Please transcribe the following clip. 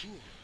Sure.